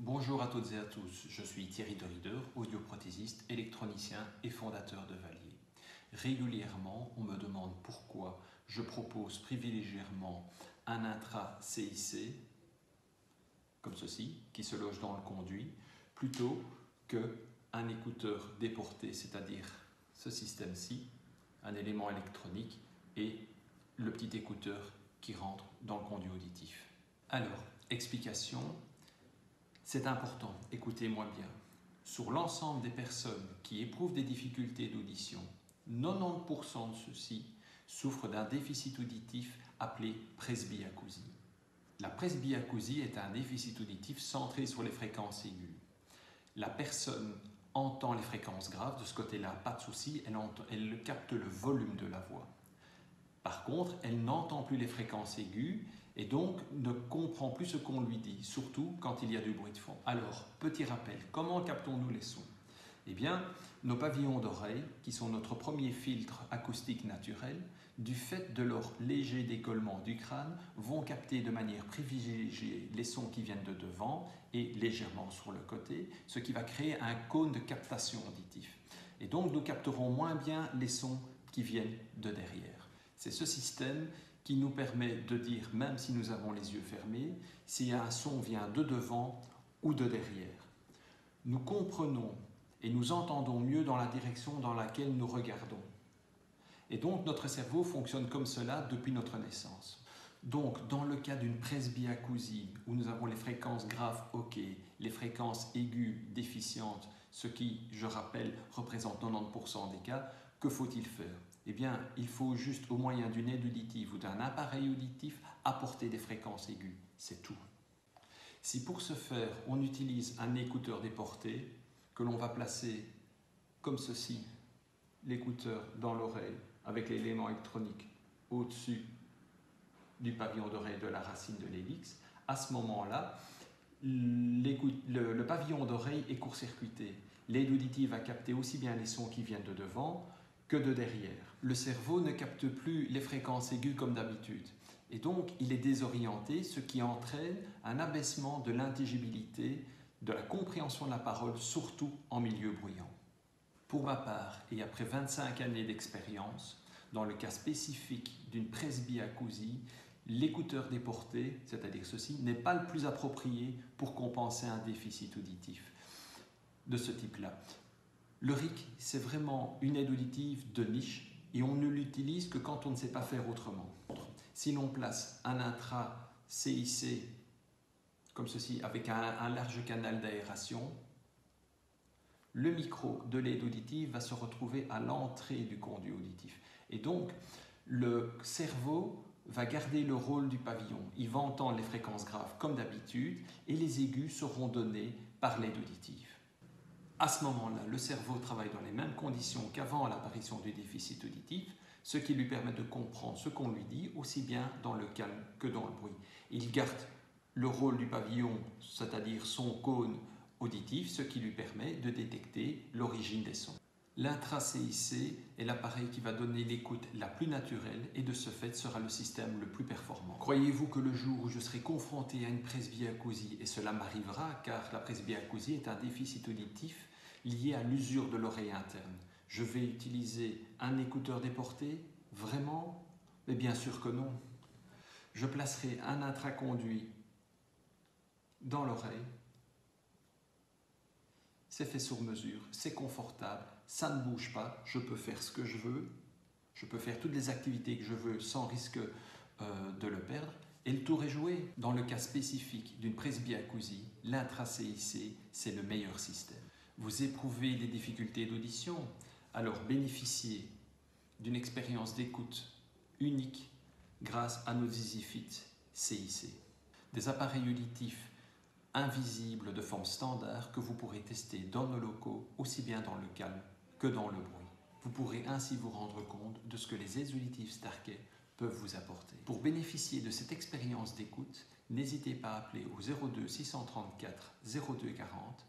Bonjour à toutes et à tous, je suis Thierry Derider, audioprothésiste, électronicien et fondateur de Valier. Régulièrement, on me demande pourquoi je propose privilégiément un intra-CIC, comme ceci, qui se loge dans le conduit, plutôt qu'un écouteur déporté, c'est-à-dire ce système-ci, un élément électronique et le petit écouteur qui rentre dans le conduit auditif. Alors, explication, c'est important, écoutez-moi bien. Sur l'ensemble des personnes qui éprouvent des difficultés d'audition, 90% de ceux-ci souffrent d'un déficit auditif appelé presbyacousie. La presbyacousie est un déficit auditif centré sur les fréquences aiguës. La personne entend les fréquences graves, de ce côté-là, pas de souci, elle, elle capte le volume de la voix. Par contre, elle n'entend plus les fréquences aiguës et donc ne comprend plus ce qu'on lui dit, surtout quand il y a du bruit de fond. Alors, petit rappel, comment captons-nous les sons? Eh bien, nos pavillons d'oreille, qui sont notre premier filtre acoustique naturel, du fait de leur léger décollement du crâne, vont capter de manière privilégiée les sons qui viennent de devant et légèrement sur le côté, ce qui va créer un cône de captation auditif. Et donc, nous capterons moins bien les sons qui viennent de derrière. C'est ce système qui nous permet de dire, même si nous avons les yeux fermés, si un son vient de devant ou de derrière. Nous comprenons et nous entendons mieux dans la direction dans laquelle nous regardons. Et donc notre cerveau fonctionne comme cela depuis notre naissance. Donc dans le cas d'une presbyacousie où nous avons les fréquences graves OK, les fréquences aiguës déficientes, ce qui, je rappelle, représente 90% des cas, que faut-il faire? Eh bien, il faut juste, au moyen d'une aide auditive ou d'un appareil auditif, apporter des fréquences aiguës. C'est tout. Si pour ce faire, on utilise un écouteur déporté, que l'on va placer comme ceci, l'écouteur dans l'oreille, avec l'élément électronique au-dessus du pavillon d'oreille de la racine de l'hélix, à ce moment-là, le, le, pavillon d'oreille est court-circuité. L'aide auditive va capter aussi bien les sons qui viennent de devant que de derrière. Le cerveau ne capte plus les fréquences aiguës comme d'habitude. Et donc, il est désorienté, ce qui entraîne un abaissement de l'intelligibilité, de la compréhension de la parole, surtout en milieu bruyant. Pour ma part, et après 25 années d'expérience, dans le cas spécifique d'une presbyacousie, l'écouteur déporté, c'est-à-dire ceci, n'est pas le plus approprié pour compenser un déficit auditif de ce type-là. Le RIC, c'est vraiment une aide auditive de niche et on ne l'utilise que quand on ne sait pas faire autrement. Si l'on place un intra-CIC comme ceci, avec un, large canal d'aération, le micro de l'aide auditive va se retrouver à l'entrée du conduit auditif. Et donc, le cerveau va garder le rôle du pavillon. Il va entendre les fréquences graves comme d'habitude et les aigus seront donnés par l'aide auditive. À ce moment-là, le cerveau travaille dans les mêmes conditions qu'avant l'apparition du déficit auditif, ce qui lui permet de comprendre ce qu'on lui dit aussi bien dans le calme que dans le bruit. Il garde le rôle du pavillon, c'est-à-dire son cône auditif, ce qui lui permet de détecter l'origine des sons. L'intra-CIC est l'appareil qui va donner l'écoute la plus naturelle et de ce fait sera le système le plus performant. Croyez-vous que le jour où je serai confronté à une presbyacousie, et cela m'arrivera car la presbyacousie est un déficit auditif lié à l'usure de l'oreille interne, je vais utiliser un écouteur déporté Vraiment? Mais bien sûr que non. Je placerai un intraconduit dans l'oreille. C'est fait sur mesure, c'est confortable, ça ne bouge pas, je peux faire ce que je veux, je peux faire toutes les activités que je veux sans risque euh, de le perdre. Et le tour est joué. Dans le cas spécifique d'une presbyacousie, l'intra-CIC, c'est le meilleur système. Vous éprouvez des difficultés d'audition, alors bénéficiez d'une expérience d'écoute unique grâce à nos EasyFit CIC. Des appareils auditifs invisibles de forme standard que vous pourrez tester dans nos locaux, aussi bien dans le calme que dans le bruit. Vous pourrez ainsi vous rendre compte de ce que les aides auditives Starkey peuvent vous apporter. Pour bénéficier de cette expérience d'écoute, n'hésitez pas à appeler au 02 634 02 40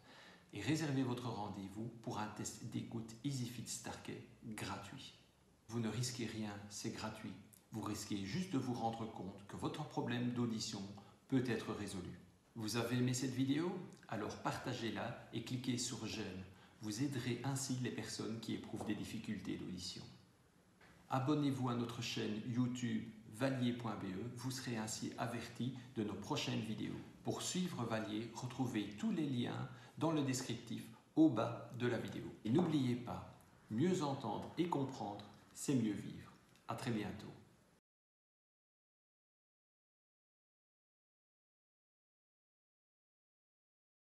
et réservez votre rendez-vous pour un test d'écoute EasyFit Starkey gratuit. Vous ne risquez rien, c'est gratuit. Vous risquez juste de vous rendre compte que votre problème d'audition peut être résolu. Vous avez aimé cette vidéo? Alors partagez-la et cliquez sur j'aime. Vous aiderez ainsi les personnes qui éprouvent des difficultés d'audition. Abonnez-vous à notre chaîne YouTube valier.be, vous serez ainsi averti de nos prochaines vidéos. Pour suivre Valier, retrouvez tous les liens dans le descriptif au bas de la vidéo. Et n'oubliez pas, mieux entendre et comprendre, c'est mieux vivre. À très bientôt.